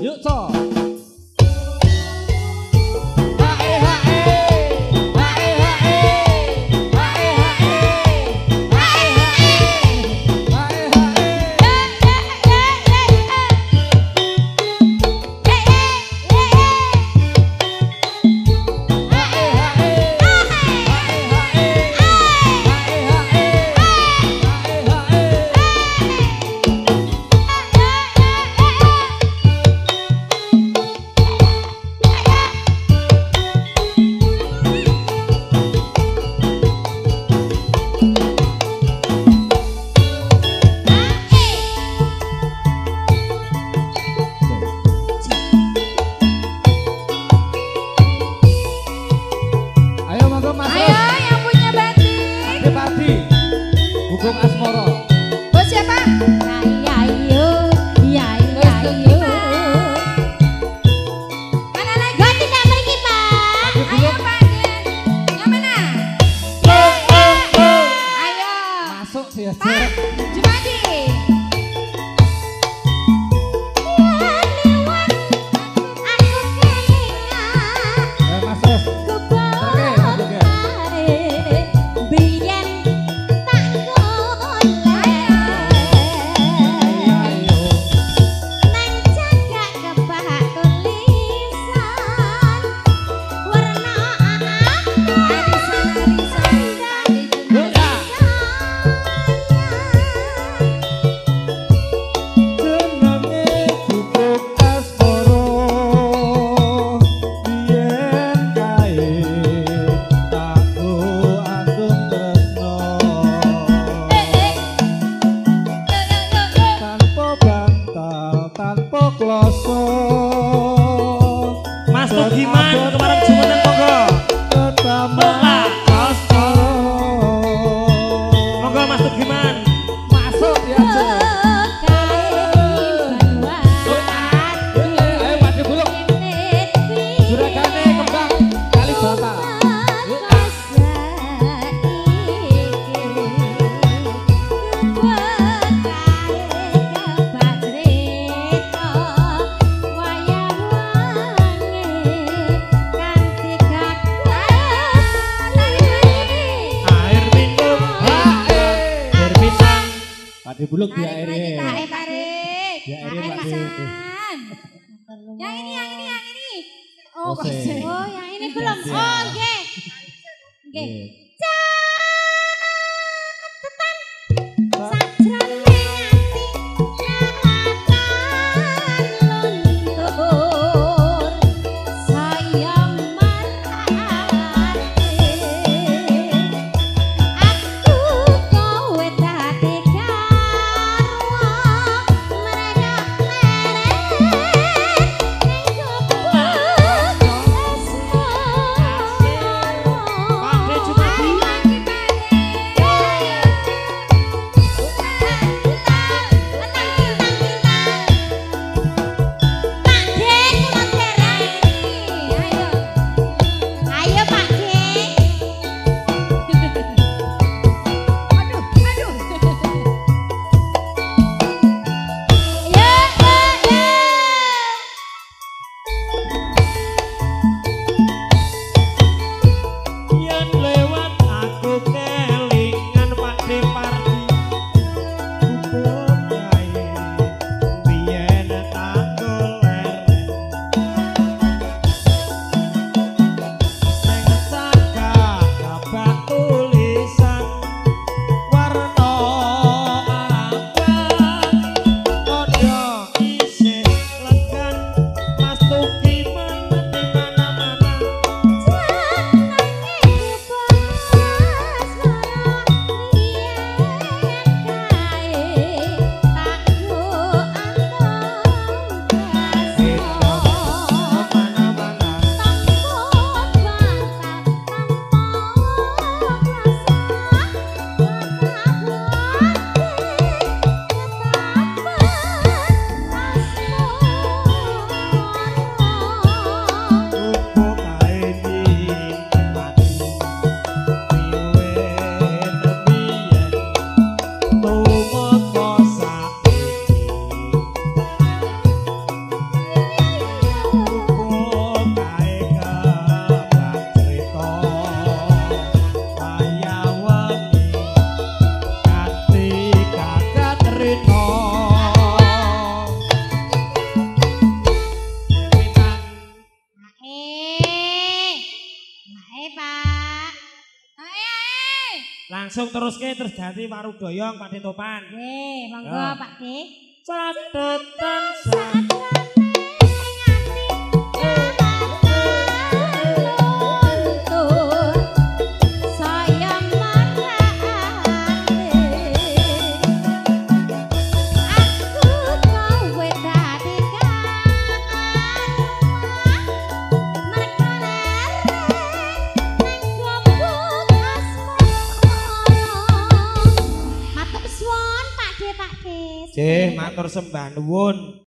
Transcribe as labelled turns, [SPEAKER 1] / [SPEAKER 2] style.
[SPEAKER 1] 이 거. Hukum Asmoro.
[SPEAKER 2] Bos siapa? Mana lagi?
[SPEAKER 3] Tidak pergi, Pak.
[SPEAKER 2] Ayo Pak Den. Yang mana? Ayo.
[SPEAKER 1] Masuk sih
[SPEAKER 2] Pak
[SPEAKER 4] Mas Tugiman kemarin
[SPEAKER 1] Padi Buluk di
[SPEAKER 2] Tarik
[SPEAKER 1] airnya.
[SPEAKER 2] lagi, tarik, tarik.
[SPEAKER 1] Ya, airnya Pak.
[SPEAKER 2] Yang ini, yang ini, yang ini. Oh,
[SPEAKER 1] Ose.
[SPEAKER 3] Oh, yang ini belum. Oh, oke. Oke.
[SPEAKER 4] langsung teruske terus ganti baru doyong Pak Topan.
[SPEAKER 3] Nggih, monggo Pak Cetetan satu.
[SPEAKER 4] Cih, matur sembah nuwun.